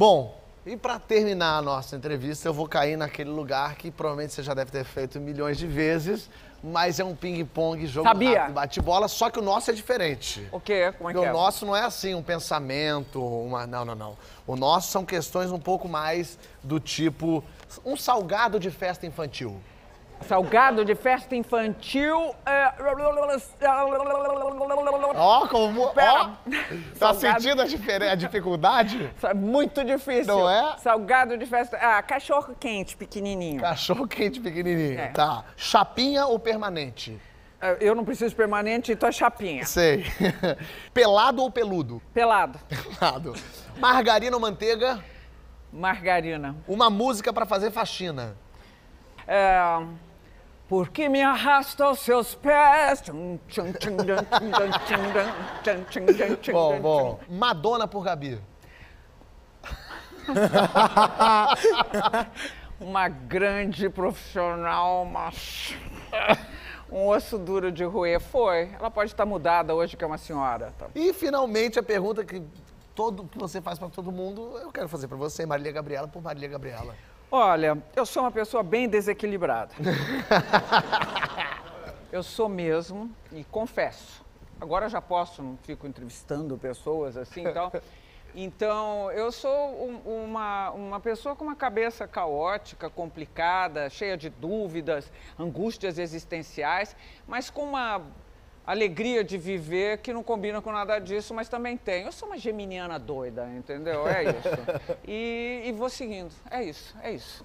Bom, e para terminar a nossa entrevista, eu vou cair naquele lugar que provavelmente você já deve ter feito milhões de vezes, mas é um ping-pong, jogo Sabia. rápido, bate-bola, só que o nosso é diferente. O quê? Como é que Porque é? o nosso não é assim, um pensamento, uma. Não, não, não. O nosso são questões um pouco mais do tipo. Um salgado de festa infantil. Salgado de festa infantil. é, Ó, como. Ó, Pera. tá Salgado. sentindo a, difer- a dificuldade? É Muito difícil. Não é? Salgado de festa. Ah, cachorro quente, pequenininho. Cachorro quente pequenininho. É. Tá. Chapinha ou permanente? Ah, Eu não preciso permanente, então é chapinha. Sei. Pelado ou peludo? Pelado. Pelado. Margarina ou manteiga? Margarina. Uma música pra fazer faxina. É, porque me arrasta aos seus pés. Bom, bom. Madonna por Gabi. Uma grande profissional, mas. Um osso duro de roer foi. Ela pode estar mudada hoje, que é uma senhora. tá? E finalmente a pergunta que todo que você faz pra todo mundo, eu quero fazer pra você, Marília Gabriela, por Marília Gabriela. Olha, eu sou uma pessoa bem desequilibrada. eu sou mesmo e confesso. Agora já posso, não fico entrevistando pessoas assim e tal. Então, eu sou um- uma, uma pessoa com uma cabeça caótica, complicada, cheia de dúvidas, angústias existenciais, mas com uma alegria de viver que não combina com nada disso, mas também tem. Eu sou uma geminiana doida, entendeu? É isso. E, e vou seguindo. É isso, é isso.